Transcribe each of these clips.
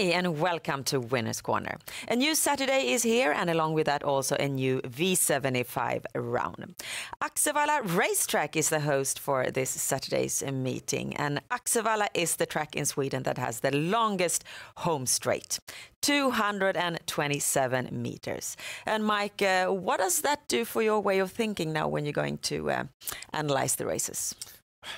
And welcome to Winners Corner. A new Saturday is here, and along with that, also a new V75 round. Axevalla Racetrack is the host for this Saturday's meeting, and Axevalla is the track in Sweden that has the longest home straight. 227 meters. And Mike, uh, what does that do for your way of thinking now when you're going to uh, analyze the races?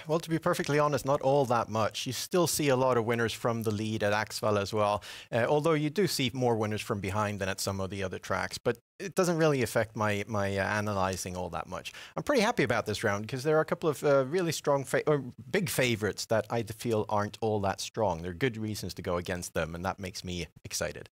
Well, to be perfectly honest, not all that much. You still see a lot of winners from the lead at Axevalla as well, uh, although you do see more winners from behind than at some of the other tracks. But it doesn't really affect my my uh, analyzing all that much. I'm pretty happy about this round because there are a couple of uh, really strong or big favorites that I feel aren't all that strong. There are good reasons to go against them, and that makes me excited.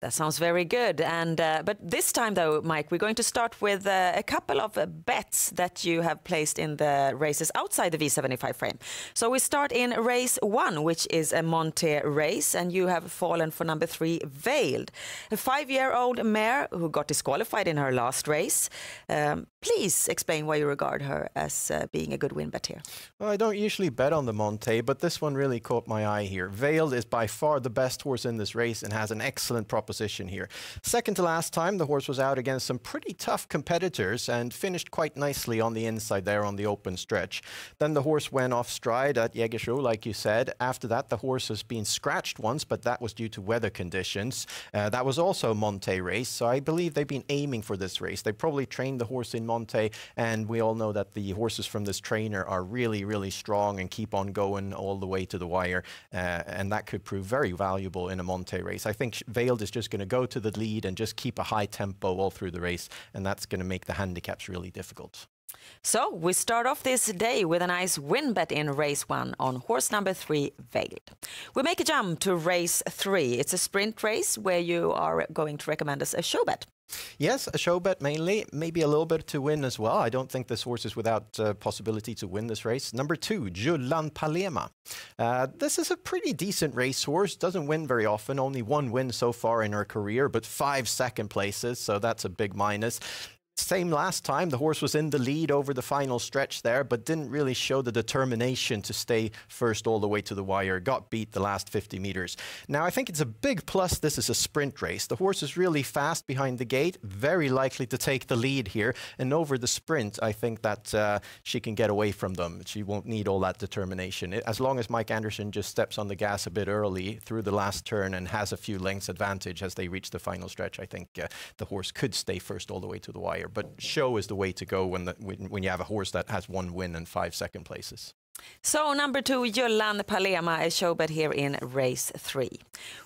That sounds very good. And uh, but this time, though, Mike, we're going to start with uh, a couple of uh, bets that you have placed in the races outside the V75 frame. So we start in race one, which is a Monte race, and you have fallen for number three, Veiled, a five-year-old mare who got disqualified in her last race. Um, please explain why you regard her as uh, being a good win bet here. Well, I don't usually bet on the Monte, but this one really caught my eye here. Veiled is by far the best horse in this race and has an excellent proposition here. Second to last time, the horse was out against some pretty tough competitors and finished quite nicely on the inside there on the open stretch. Then the horse went off stride at Jägersro, like you said. After that, the horse has been scratched once, but that was due to weather conditions. Uh, that was also a Monte race, so I believe they've been aiming for this race. They probably trained the horse in Monte, and we all know that the horses from this trainer are really, really strong and keep on going all the way to the wire, uh, and that could prove very valuable in a Monte race. I think Veiled is just going to go to the lead and just keep a high tempo all through the race, and that's going to make the handicaps really difficult. So we start off this day with a nice win bet in race one on horse number three, Veiled. We make a jump to race three. It's a sprint race where you are going to recommend us a show bet. Yes, a show bet mainly, maybe a little bit to win as well. I don't think this horse is without uh, possibility to win this race. Number two, Jullan Palema. Uh, this is a pretty decent racehorse. Doesn't win very often. Only one win so far in her career, but five second places, so that's a big minus. Same last time, the horse was in the lead over the final stretch there, but didn't really show the determination to stay first all the way to the wire. Got beat the last 50 meters. Now, I think it's a big plus this is a sprint race. The horse is really fast behind the gate, very likely to take the lead here. And over the sprint, I think that uh, she can get away from them. She won't need all that determination. As long as Mike Anderson just steps on the gas a bit early through the last turn and has a few lengths advantage as they reach the final stretch, I think uh, the horse could stay first all the way to the wire. But show is the way to go when, the, when, when you have a horse that has one win and five second places. So number two, Jullan Palema, a show bet here in race three.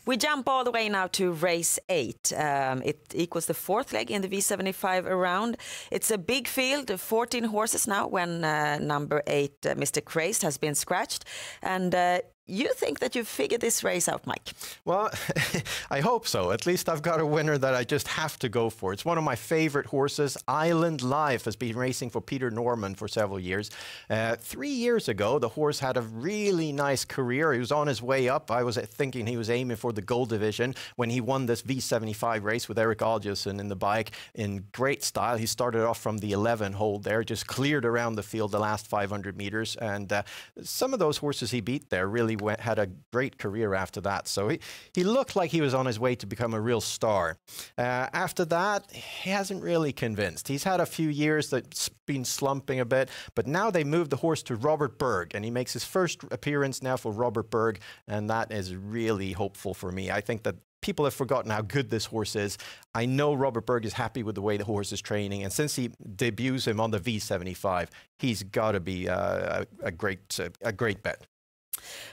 We jump all the way now to race eight. Um, it equals the fourth leg in the V75 round. It's a big field, 14 horses now when uh, number eight, uh, Mr. Crazed, has been scratched. And uh, you think that you've figured this race out, Mike? Well, I hope so. At least I've got a winner that I just have to go for. It's one of my favorite horses. Island Life has been racing for Peter Norman for several years. Uh, three years ago, the horse had a really nice career. He was on his way up. I was thinking he was aiming for the gold division when he won this V75 race with Eric Adielsson in the bike in great style. He started off from the 11 hole there, just cleared around the field the last 500 meters. And uh, some of those horses he beat there really went, had a great career after that. So he, he looked like he was on his way to become a real star. Uh, after that, he hasn't really convinced. He's had a few years that's been slumping a bit, but now they moved the horse to Robert Bergh, and he makes his first appearance now for Robert Bergh, and that is really hopeful for me. I think that people have forgotten how good this horse is. I know Robert Bergh is happy with the way the horse is training, and since he debuts him on the V75, he's got to be uh, a, a, great a great bet.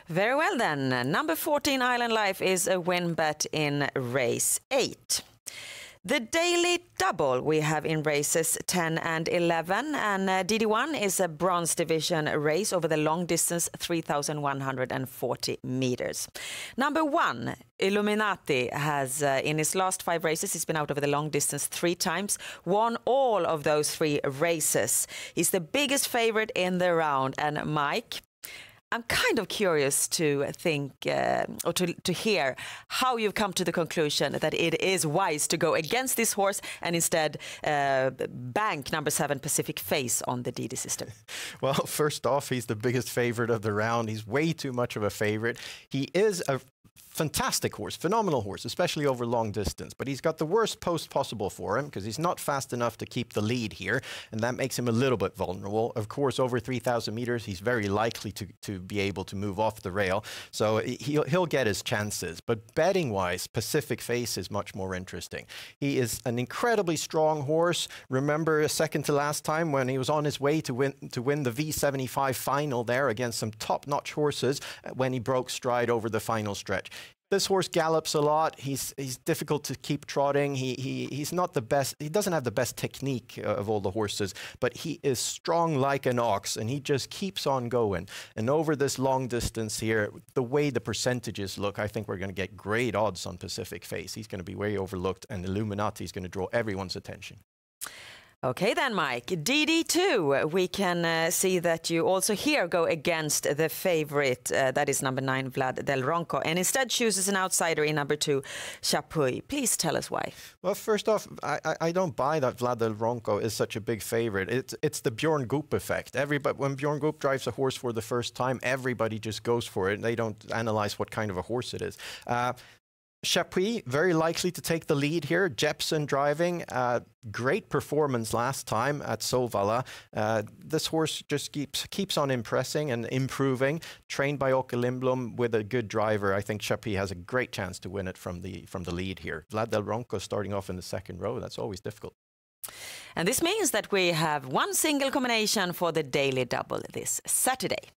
Very well then. Number 14 Island Life is a win bet in race 8. The daily double we have in races 10 and 11 and uh, DD1 is a bronze division race over the long distance 3140 meters. Number 1 Illuminati has uh, in his last 5 races he's been out over the long distance 3 times won all of those 3 races. He's the biggest favorite in the round and Mike I'm kind of curious to think uh, or to, to hear how you've come to the conclusion that it is wise to go against this horse and instead uh, bank number seven Pacific Face on the DD system. Well, first off, he's the biggest favorite of the round. He's way too much of a favorite. He is a fantastic horse, phenomenal horse, especially over long distance. But he's got the worst post possible for him because he's not fast enough to keep the lead here, and that makes him a little bit vulnerable. Of course, over 3,000 meters, he's very likely to, to be able to move off the rail, so he'll, he'll get his chances. But betting wise, Pacific Face is much more interesting. He is an incredibly strong horse. Remember a second to last time when he was on his way to win to win the V75 final there against some top-notch horses uh, when he broke stride over the final stretch. This horse gallops a lot. He's he's difficult to keep trotting. He he he's not the best. He doesn't have the best technique uh, of all the horses, but he is strong like an ox, and he just keeps on going. And over this long distance here, the way the percentages look, I think we're going to get great odds on Pacific Face. He's going to be way overlooked, and Illuminati is going to draw everyone's attention. Okay then, Mike. DD2, we can uh, see that you also here go against the favorite, uh, that is number nine, Vlad Del Ronco, and instead chooses an outsider in number two, Chapuis. Please tell us why. Well, first off, I, I don't buy that Vlad Del Ronco is such a big favorite. It's, it's the Bjorn Goop effect. Everybody, when Bjorn Goop drives a horse for the first time, everybody just goes for it. They don't analyze what kind of a horse it is. Uh, Chapuis, very likely to take the lead here. Jeppson driving, uh, great performance last time at Solvalla. Uh, this horse just keeps keeps on impressing and improving. Trained by Lindblom with a good driver, I think Chapuis has a great chance to win it from the from the lead here. Vlad Del Ronco starting off in the second row, that's always difficult. And this means that we have one single combination for the daily double this Saturday.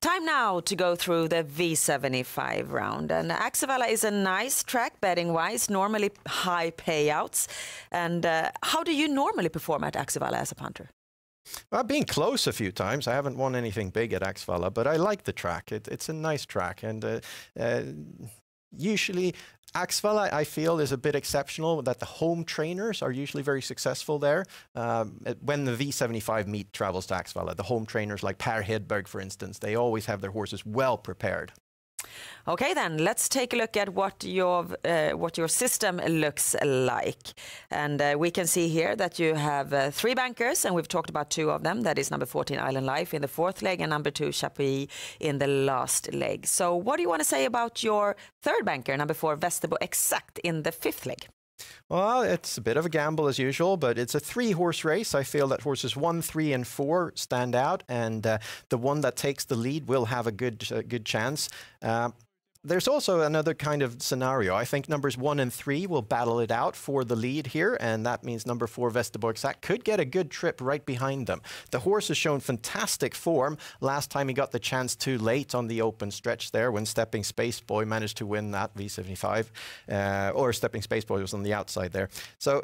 Time now to go through the V75 round. And Axevalla is a nice track betting wise, normally high payouts. And uh, how do you normally perform at Axevalla as a punter? I've been close a few times. I haven't won anything big at Axevalla, but I like the track. It, it's a nice track, and uh, uh, usually Axevalla, I feel, is a bit exceptional that the home trainers are usually very successful there. Um, when the V75 meet travels to Axevalla, the home trainers like Per Hedberg, for instance, they always have their horses well prepared. Okay, then let's take a look at what your uh, what your system looks like, and uh, we can see here that you have uh, three bankers, and we've talked about two of them. That is number 14 Island Life in the fourth leg, and number two Chapuis in the last leg. So, what do you want to say about your third banker, number four Vesterbo Exact in the fifth leg? Well, it's a bit of a gamble as usual, but it's a three horse race. I feel that horses one, three, and four stand out, and uh, the one that takes the lead will have a good, uh, good chance. Uh, there's also another kind of scenario. I think numbers one and three will battle it out for the lead here, and that means number four, Vesterbo Exact, could get a good trip right behind them. The horse has shown fantastic form. Last time he got the chance too late on the open stretch there when Stepping Space Boy managed to win that V75, uh, or Stepping Space Boy was on the outside there. So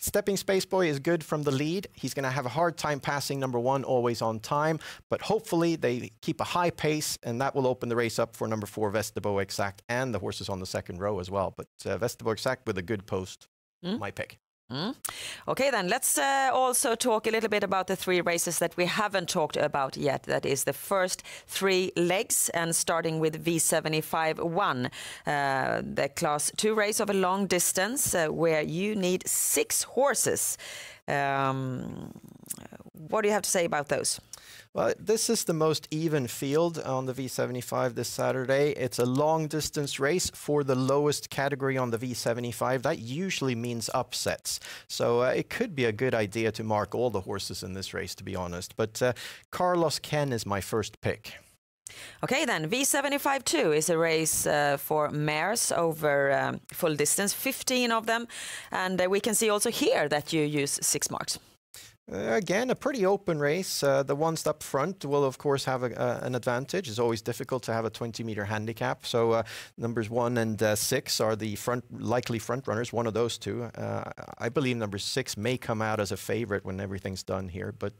Stepping Space Boy is good from the lead. He's going to have a hard time passing number one, always on time, but hopefully they keep a high pace, and that will open the race up for number four, Vesterbo Exact, and the horses on the second row as well. But uh, Exact with a good post, mm. my pick. Mm. Okay, then let's uh, also talk a little bit about the three races that we haven't talked about yet. That is the first three legs, and starting with V75 1, uh, the class two race of a long distance uh, where you need six horses. Um, what do you have to say about those? Well, this is the most even field on the V75 this Saturday. It's a long distance race for the lowest category on the V75. That usually means upsets. So uh, it could be a good idea to mark all the horses in this race, to be honest. But uh, Carlos Ken is my first pick. Okay, then V75 2 is a race uh, for mares over um, full distance, 15 of them. And uh, we can see also here that you use six marks. Uh, again, a pretty open race. Uh, the ones up front will, of course, have a, an advantage. It's always difficult to have a 20 meter handicap. So uh, numbers one and uh, six are the front likely front runners. One of those two. Uh, I believe number six may come out as a favorite when everything's done here. But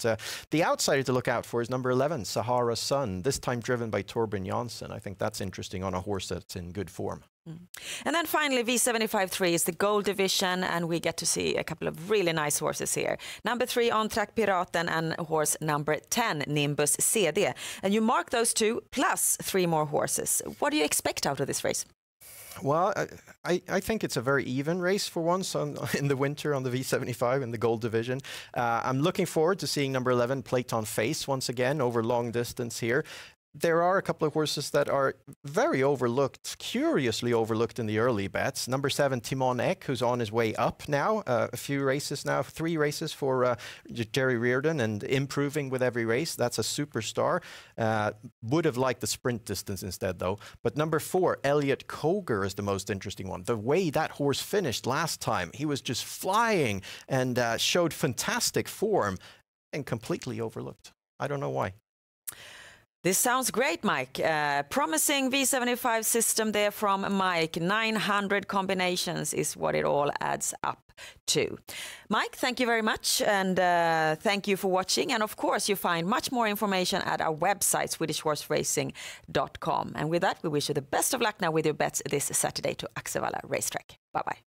the outsider to look out for is number 11, Sahara Sun. This time driven by Torben Janssen. I think that's interesting on a horse that's in good form. Mm. And then finally, V75-3 is the gold division, and we get to see a couple of really nice horses here. Number three, On Track Piraten, and horse number 10, Nimbus CD. And you mark those two plus three more horses. What do you expect out of this race? Well, I, I think it's a very even race for once on, in the winter on the V75 in the gold division. Uh, I'm looking forward to seeing number 11, Platon Face, once again over long distance here. There are a couple of horses that are very overlooked, curiously overlooked in the early bets. Number seven, Timon Eck, who's on his way up now. Uh, a few races now, three races for uh, Jerry Riordan and improving with every race. That's a superstar. Uh, would have liked the sprint distance instead, though. But number four, Elliot Koger is the most interesting one. The way that horse finished last time, he was just flying and uh, showed fantastic form and completely overlooked. I don't know why. This sounds great, Mike. Uh, promising V75 system there from Mike. 900 combinations is what it all adds up to. Mike, thank you very much. And uh, thank you for watching. And of course, you find much more information at our website, SwedishHorseRacing.com. And with that, we wish you the best of luck now with your bets this Saturday to Axevalla Racetrack. Bye bye.